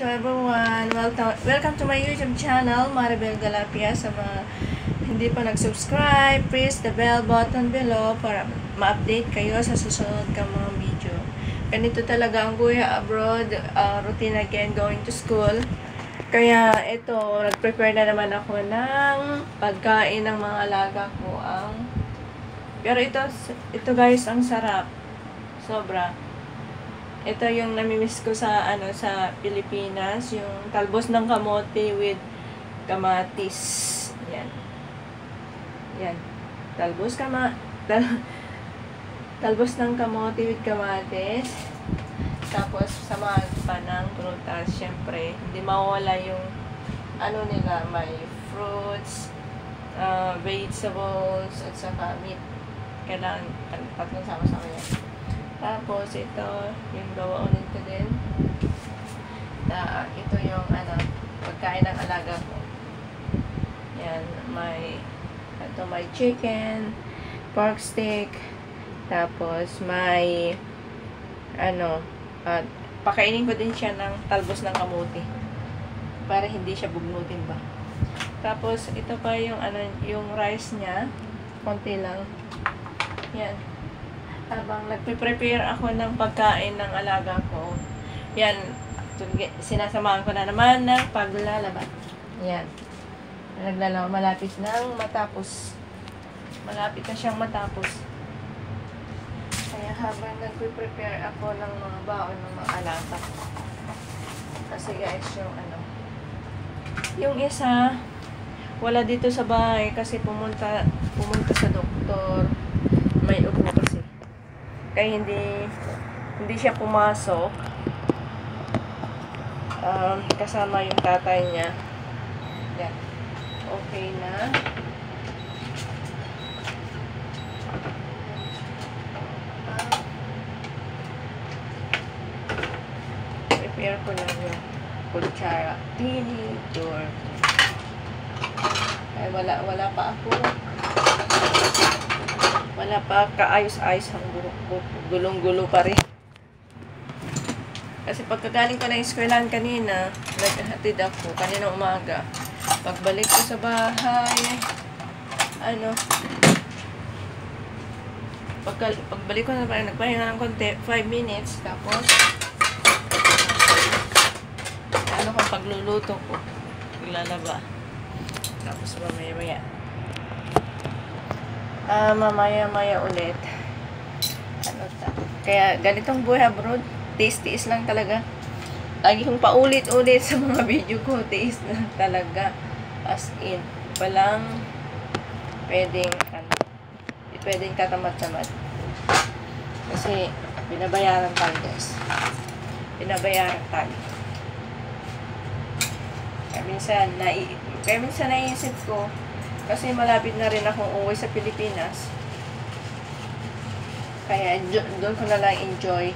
to everyone. Welcome, welcome to my YouTube channel, Maribel Galapia. Sa mga hindi pa nag-subscribe, press the bell button below para ma-update kayo sa susunod ka mga video. Ganito talaga ang buhay abroad, uh, routine again, going to school. Kaya ito, nag-prepare na naman ako ng pagkain ng mga alaga ko. Ang pero ito, ito guys, ang sarap. Sobra. Ito yung namimiss ko sa ano sa Pilipinas, yung talbos ng kamote with kamatis. Yan. Yan. Talbos kama tal talbos ng kamote with kamatis. Tapos samahan pa ng prutas, syempre. Hindi mawala yung ano nila, may fruits, uh, vegetables, at saka meat. Kailangan tatlong sama-sama yan. Tapos, ito, yung gawa ulit ko din. Na, ito yung, ano, pagkain ng alaga ko. Yan, may, ito may chicken, pork steak, tapos may, ano, at pakainin ko din siya ng talbos ng kamuti. Para hindi siya bugnutin ba. Tapos, ito pa yung, ano, yung rice niya. Konti lang. Yan habang nagpe-prepare ako ng pagkain ng alaga ko, yan, sinasamahan ko na naman ng paglalaba. Yan. Naglalaba, malapit nang matapos. Malapit na siyang matapos. Kaya habang nagpe-prepare ako ng mga baon ng mga alaga. Kasi guys, yung ano, yung isa, wala dito sa bahay kasi pumunta pumunta sa doktor kaya hindi hindi siya pumasok. Um, kasama yung tatay niya. Yan. Okay na. Prepare ko lang yung kutsara. Tinidor ay wala wala pa ako wala pa kaayos-ayos ang gulong-gulo pa rin. Kasi pagkagaling ko ng eskwelahan kanina, naghatid ako kanina umaga. Pagbalik ko sa bahay, ano, pagka, pagbalik ko na pa, nagpahinga ng konti, 5 minutes, tapos, ano kung pagluluto ko, ilalaba. Tapos mamaya-maya uh, mamaya-maya ulit. Ano ta? Kaya ganitong buhay abroad, taste-taste lang talaga. Lagi kong paulit-ulit sa mga video ko, taste lang talaga. As in, walang pwedeng, ano, pwedeng katamad-tamad. Kasi, binabayaran tayo guys. Binabayaran tayo. Kaya minsan, nai kaya minsan naisip ko, kasi malapit na rin akong uwi sa Pilipinas. Kaya doon ko na lang enjoy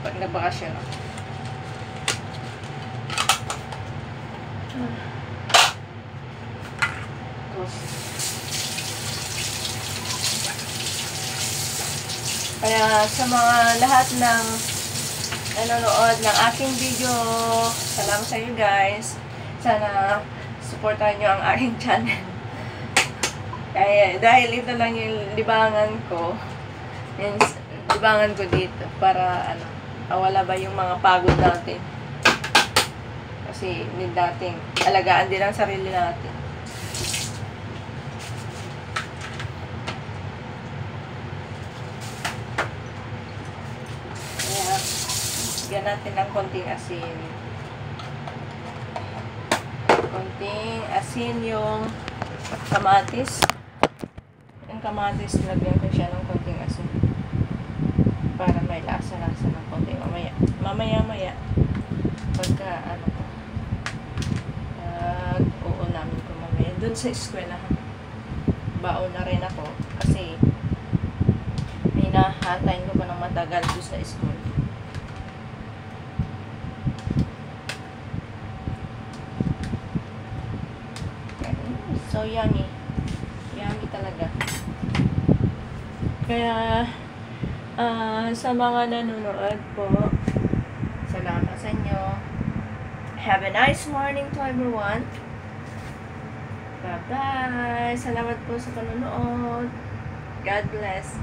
pag nagbakasyon ako. Kaya sa mga lahat ng nanonood ng aking video, salamat sa inyo guys. Sana supportahan nyo ang aking channel. Kaya, dahil ito lang yung libangan ko, yung libangan ko dito, para, ano, awala ba yung mga pagod natin. Kasi, need dating alagaan din ang sarili natin. Kaya, bigyan natin ng konting asin konting asin yung kamatis. Yung kamatis, lagyan ko siya ng konting asin. Para may lasa-lasa ng konti. Mamaya, mamaya-maya. Pagka, ano ko, uh, oo namin ko mamaya. Doon sa eskwelahan. Baon na rin ako. Kasi, may nahatayin ko pa ng matagal doon sa school. So, yummy. Yummy talaga. Kaya, uh, sa mga nanonood po, salamat sa inyo. Have a nice morning to everyone. Bye-bye. Salamat po sa panonood. God bless.